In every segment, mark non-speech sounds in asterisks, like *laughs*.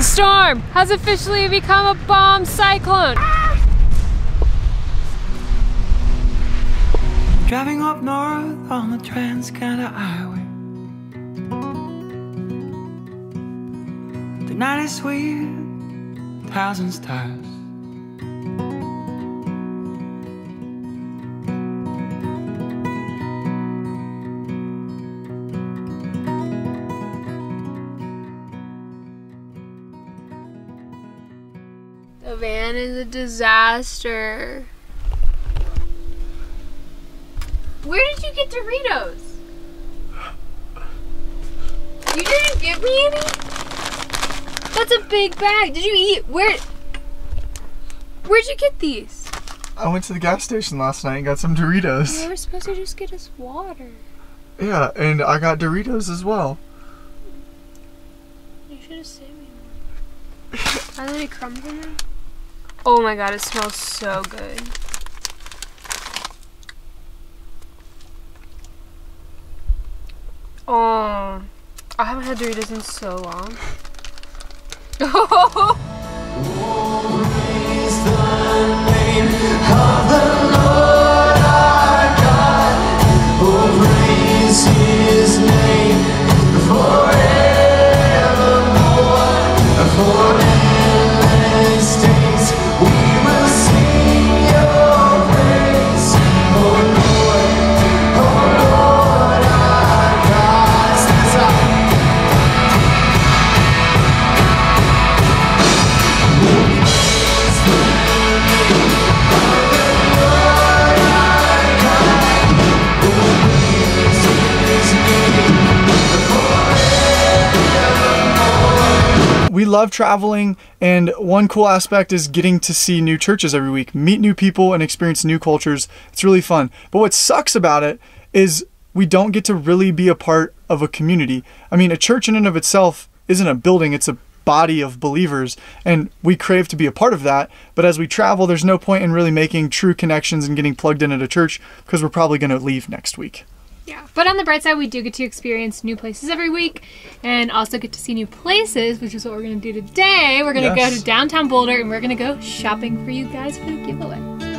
The storm has officially become a bomb cyclone. Driving up north on the Trans-Canada Highway The night is sweet, thousand stars Van is a disaster. Where did you get Doritos? You didn't give me any? That's a big bag. Did you eat? Where? Where'd you get these? I went to the gas station last night and got some Doritos. You were supposed to just get us water. Yeah, and I got Doritos as well. You should have saved me. Are there any crumbs in there? Oh my god, it smells so good. Oh, I haven't had Doritos in so long. *laughs* We love traveling, and one cool aspect is getting to see new churches every week, meet new people, and experience new cultures. It's really fun. But what sucks about it is we don't get to really be a part of a community. I mean, a church in and of itself isn't a building, it's a body of believers, and we crave to be a part of that. But as we travel, there's no point in really making true connections and getting plugged in at a church because we're probably going to leave next week. Yeah, but on the bright side, we do get to experience new places every week and also get to see new places, which is what we're going to do today. We're going to Yes. go to downtown Boulder and we're going to go shopping for you guys for the giveaway.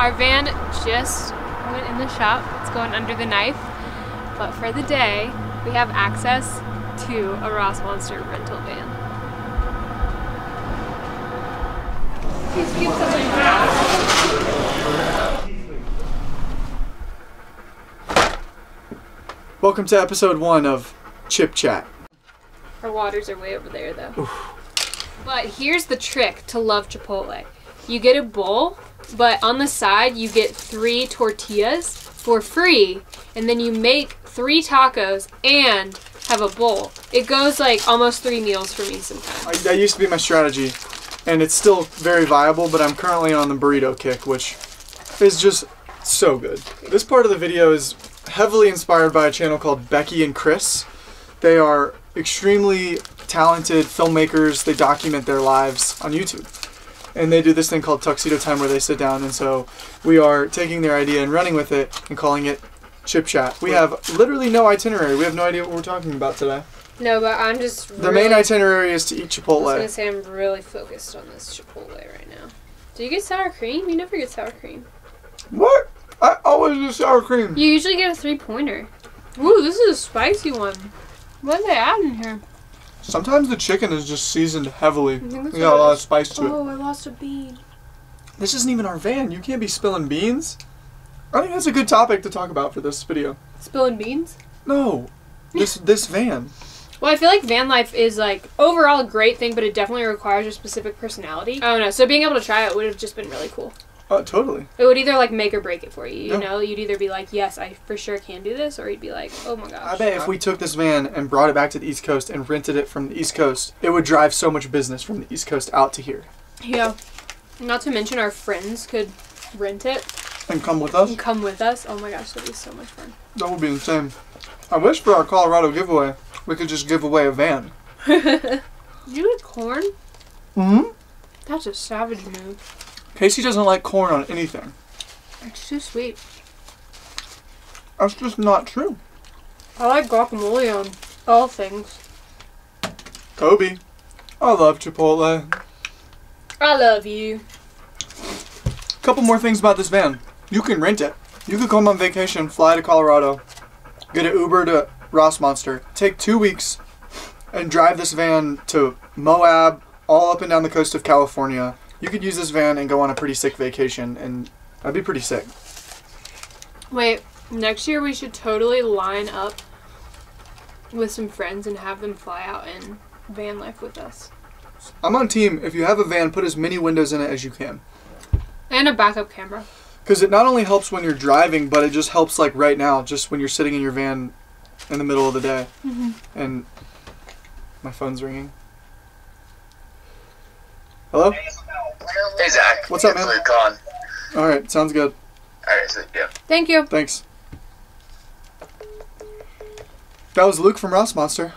Our van just went in the shop. It's going under the knife. But for the day, we have access to a Rossmonster rental van. Please keep Welcome to episode one of Chip Chat. Our waters are way over there though. But here's the trick to love Chipotle. You get a bowl, but on the side you get three tortillas for free, and then you make three tacos and have a bowl. It goes like almost three meals for me sometimes. That used to be my strategy, and it's still very viable. But I'm currently on the burrito kick, which is just So good. This part of the video is heavily inspired by a channel called Becky and Chris. They are extremely talented filmmakers. They document their lives on YouTube. And they do this thing called Tuxedo Time where they sit down. And so we are taking their idea and running with it and calling it Chip Chat. We have literally no itinerary. We have no idea what we're talking about today. No, but I'm just. The main itinerary is to eat Chipotle. I was gonna say I'm really focused on this Chipotle right now. Do you get sour cream? You never get sour cream. What? I always do sour cream. You usually get a three pointer. Ooh, this is a spicy one. What did they add in here? Sometimes the chicken is just seasoned heavily. I think that's We got a lot of spice to it. Oh, I lost a bean. This isn't even our van. You can't be spilling beans. I think that's a good topic to talk about for this video. Spilling beans? No, this *laughs* this van. Well, I feel like van life is like overall a great thing, but it definitely requires a specific personality. I don't know. So being able to try it would have just been really cool. Uh, totally. It would either like make or break it for you. You Yeah. know, you'd either be like, yes, I for sure can do this, or you'd be like, oh my gosh. I bet if we took this van and brought it back to the East Coast and rented it from the East Coast, it would drive so much business from the East Coast out to here Yeah. Not to mention our friends could rent it and come with us. and come with us. Oh my gosh, that'd be so much fun. That would be insane. I wish for our Colorado giveaway we could just give away a van. *laughs* you eat corn? hmm That's a savage move. Kasey doesn't like corn on anything. It's too sweet. That's just not true. I like guacamole on all things. Kobe, I love Chipotle. I love you. A Couple more things about this van. You can rent it. You could come on vacation, fly to Colorado, get an Uber to Rossmonster, take two weeks, and drive this van to Moab, all up and down the coast of California. You could use this van and go on a pretty sick vacation, and that'd be pretty sick. Wait, next year we should totally line up with some friends and have them fly out in van life with us. I'm on team. If you have a van, put as many windows in it as you can. And a backup camera. Because it not only helps when you're driving, but it just helps like right now, just when you're sitting in your van in the middle of the day. Mm-hmm. And my phone's ringing. Hello? Hey Zach. What's up, man? Luke. All right, sounds good. Alright, so yeah. Thank you. Thanks. That was Luke from Rossmonster.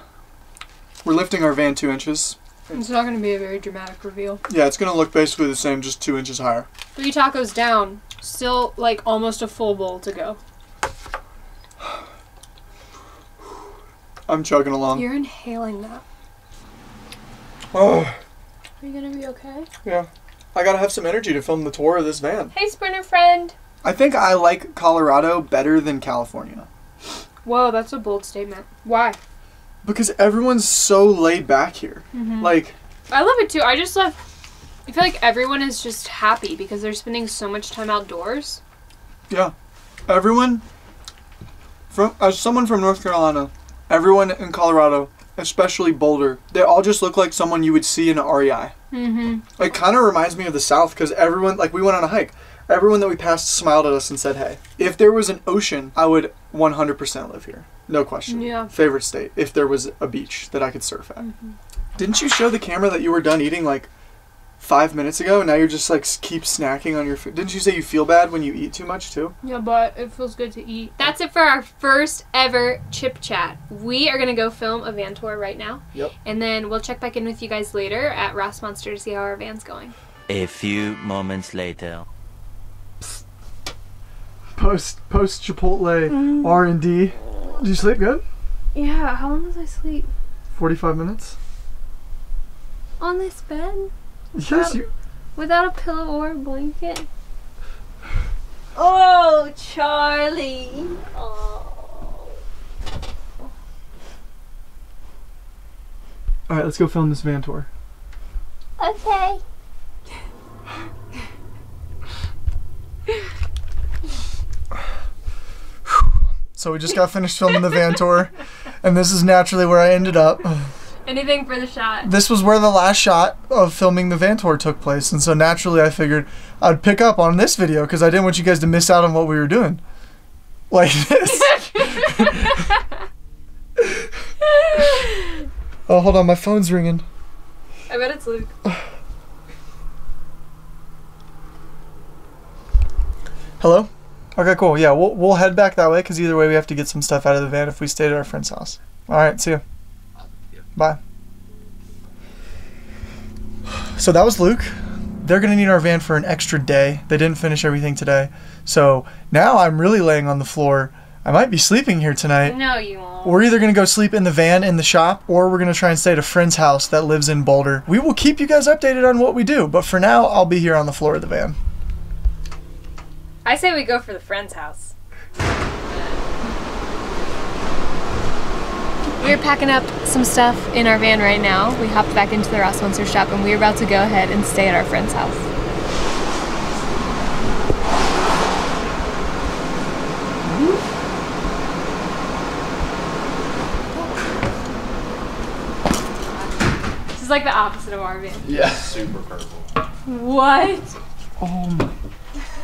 We're lifting our van two inches. It's not going to be a very dramatic reveal. Yeah, it's gonna look basically the same, just two inches higher. Three tacos down. Still like almost a full bowl to go. *sighs* I'm chugging along. You're inhaling that. Oh, Are you gonna be okay? yeah. I gotta have some energy to film the tour of this van. Hey, sprinter friend. I think I like Colorado better than California. Whoa, that's a bold statement. Why? Because everyone's so laid back here. Mm-hmm. Like, I love it too. I just love. I feel like everyone is just happy because they're spending so much time outdoors. yeah. Everyone, from as someone from North Carolina, everyone in Colorado, especially Boulder, they all just look like someone you would see in an REI. Mm-hmm. It kind of reminds me of the South because everyone, like, we went on a hike. Everyone that we passed smiled at us and said, hey. If there was an ocean, I would 100% live here. No question. Yeah. Favorite state. If there was a beach that I could surf at. Didn't you show the camera that you were done eating like five minutes ago and now you're just like keep snacking on your food? Didn't you say you feel bad when you eat too much too? Yeah, but it feels good to eat. That's it for our first ever chip chat. We are gonna go film a van tour right now. Yep. And then we'll check back in with you guys later at Rossmonster to see how our van's going. A few moments later. Post post Chipotle mm. R and D. Did you sleep good? Yeah, how long was I sleep? Forty five minutes. On this bed? Yes, you. Without a pillow or a blanket? Oh, Charlie. Oh. All right, let's go film this van tour. Okay. So we just got finished filming the van tour, and this is naturally where I ended up. Anything for the shot. This was where the last shot of filming the van tour took place, and so naturally I figured I'd pick up on this video because I didn't want you guys to miss out on what we were doing. Like this. *laughs* oh, hold on, my phone's ringing. I bet it's Luke. Hello? Okay, cool. Yeah, we'll we'll head back that way because either way we have to get some stuff out of the van if we stayed at our friend's house. All right, see you. Bye. So that was Luke. They're gonna need our van for an extra day. They didn't finish everything today, so now I'm really laying on the floor. I might be sleeping here tonight. No, you won't. We're either gonna go sleep in the van in the shop, or we're gonna try and stay at a friend's house that lives in Boulder. We will keep you guys updated on what we do, but for now, I'll be here on the floor of the van. I say we go for the friend's house. We're packing up some stuff in our van right now. We hopped back into the Rossmonster shop and we're about to go ahead and stay at our friend's house. This is like the opposite of our van. Yeah. Super purple. What? Oh my,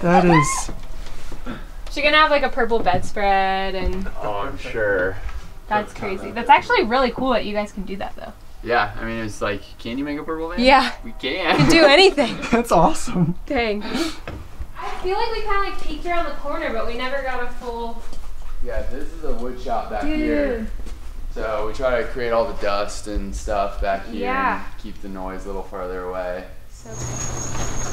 that is. She's gonna have like a purple bedspread and Oh, I'm sure. That's crazy. That's actually really cool that you guys can do that though. Yeah, I mean, it's like, can you make a purple van? Yeah. We can. can do anything. *laughs* That's awesome. Dang. I feel like we kind of like peeked around the corner, but we never got a full. Yeah, this is a wood shop back here. So we try to create all the dust and stuff back here Yeah. and keep the noise a little farther away. So cool.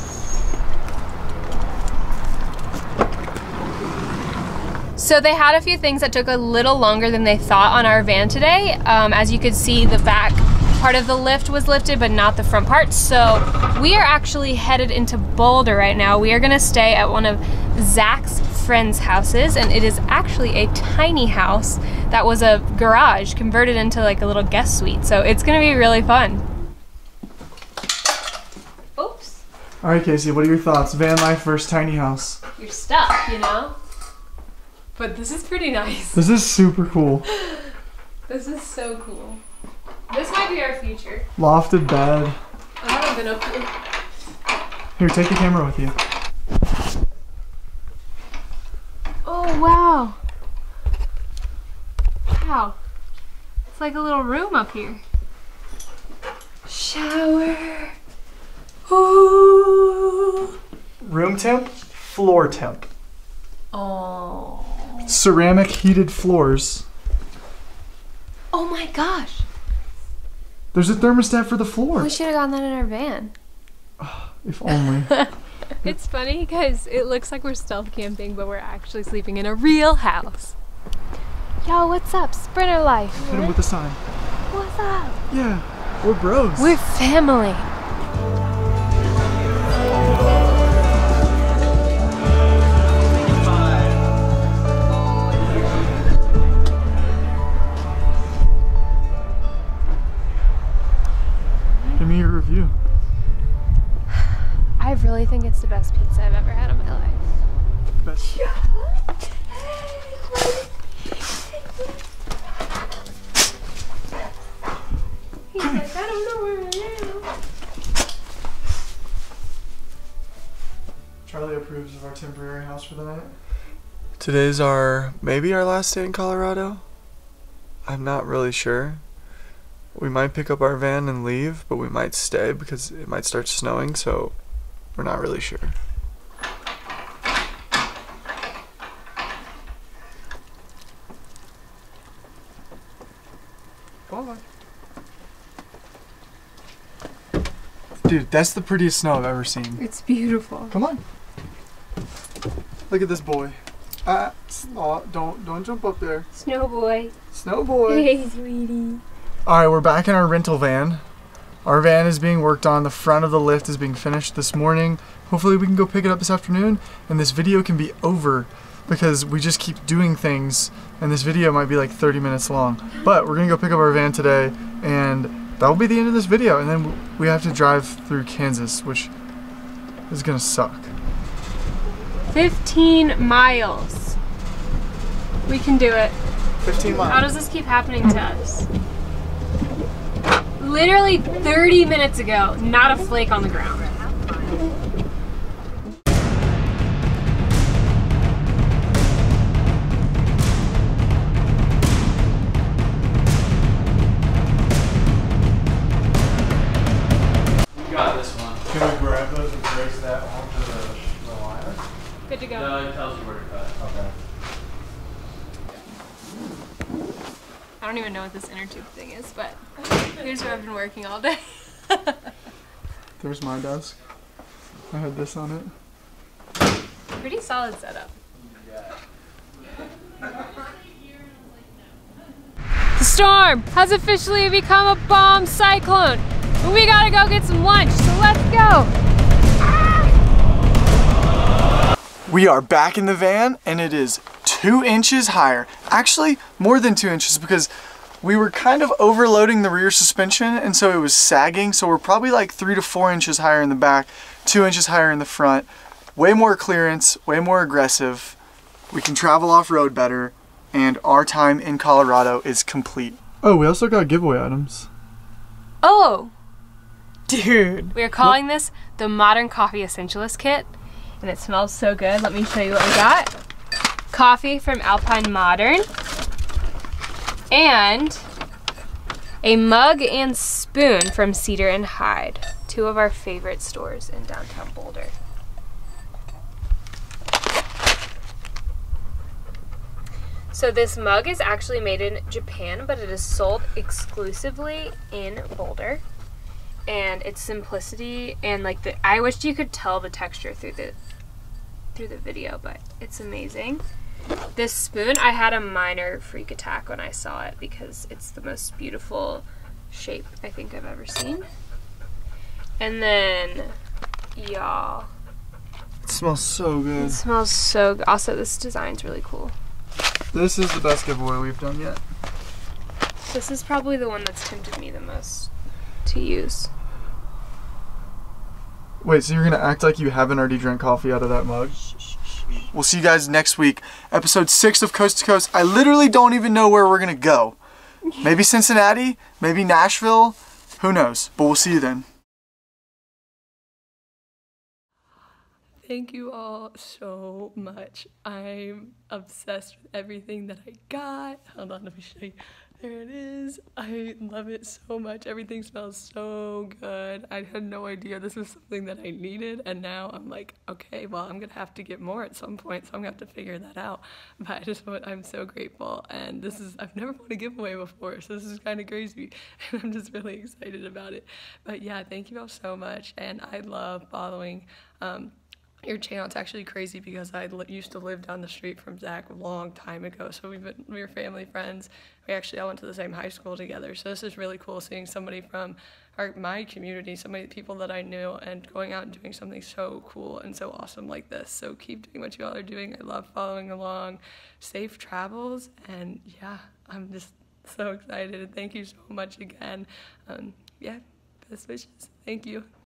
So they had a few things that took a little longer than they thought on our van today. Um, as you could see, the back part of the lift was lifted, but not the front part. So we are actually headed into Boulder right now. We are gonna stay at one of Zach's friends' houses, and it is actually a tiny house that was a garage converted into like a little guest suite. So it's gonna be really fun. Oops. All right, Kasey, what are your thoughts? Van life versus tiny house. You're stuck, you know? But this is pretty nice. This is super cool. *laughs* This is so cool. This might be our future. Lofted bed. I haven't been up here. Here, take the camera with you. Oh, wow. Wow. It's like a little room up here. Shower. Ooh. Room temp, floor temp. Oh. Ceramic heated floors. Oh my gosh. There's a thermostat for the floor. We should have gotten that in our van. *sighs* If only. *laughs* It's funny because it looks like we're stealth camping, but we're actually sleeping in a real house. Yo, what's up? Sprinter life. Hit him with a sign. What's up? Yeah, we're bros. We're family. It's the best pizza I've ever had in my life. Best. He's like, I don't know where I am. Charlie approves of our temporary house for the night. Today's our maybe our last day in Colorado. I'm not really sure. We might pick up our van and leave, but we might stay because it might start snowing, so we're not really sure. Bye. Dude, that's the prettiest snow I've ever seen. It's beautiful. Come on. Look at this boy. Ah, s- don't don't jump up there. Snow boy. Snow boy. Hey, sweetie. All right, we're back in our rental van. Our van is being worked on. The front of the lift is being finished this morning. Hopefully, we can go pick it up this afternoon, and this video can be over because we just keep doing things, and this video might be like 30 minutes long. But we're gonna go pick up our van today, and that will be the end of this video. And then we have to drive through Kansas, which is gonna suck. 15 miles. We can do it. 15 miles. How does this keep happening to us? Literally 30 minutes ago, not a flake on the ground. We got this one. Can we grab those and brace that onto the, the liner? Good to go. It tells you where to cut. Okay. I don't even know what this inner tube thing is, but here's where I've been working all day. *laughs* There's my desk. I had this on it. Pretty solid setup. The storm has officially become a bomb cyclone. And we gotta go get some lunch, so let's go. We are back in the van and it is two inches higher. Actually, more than two inches because we were kind of overloading the rear suspension and so it was sagging. So we're probably like three to four inches higher in the back, two inches higher in the front. Way more clearance, way more aggressive. We can travel off-road better and our time in Colorado is complete. Oh, we also got giveaway items. Oh, dude. We are calling this the Modern Coffee Essentialist Kit, and it smells so good. Let me show you what we got. Coffee from Alpine Modern, and a mug and spoon from Cedar and Hyde, two of our favorite stores in downtown Boulder. So this mug is actually made in Japan, but it is sold exclusively in Boulder. And its simplicity and like the I wished you could tell the texture through the through the video, but it's amazing. This spoon, I had a minor freak attack when I saw it because it's the most beautiful shape I think I've ever seen. And then y'all, It smells so good. it smells so good. Also, this design's really cool. This is the best giveaway we've done yet. This is probably the one that's tempted me the most to use. Wait, so you're gonna act like you haven't already drank coffee out of that mug? We'll see you guys next week. Episode six of Coast to Coast. I literally don't even know where we're gonna go. Maybe *laughs* Cincinnati, maybe Nashville. Who knows? But we'll see you then. Thank you all so much. I'm obsessed with everything that I got. Hold on, let me show you. There it is. I love it so much. Everything smells so good. I had no idea this was something that I needed, and now I'm like, okay, well, I'm gonna have to get more at some point, so I'm gonna have to figure that out. *laughs* But I just I'm so grateful, and this is I've never won a giveaway before, so this is kind of crazy, *laughs* and I'm just really excited about it. But yeah, thank you all so much, and I love following. Um, your channel. It's actually crazy because I used to live down the street from Zach a long time ago. So we've been we were family friends. We actually all went to the same high school together. So this is really cool seeing somebody from our, my community, so many people that I knew, and going out and doing something so cool and so awesome like this. So keep doing what you all are doing. I love following along. Safe travels, and yeah, I'm just so excited. Thank you so much again. Um, yeah, best wishes. Thank you.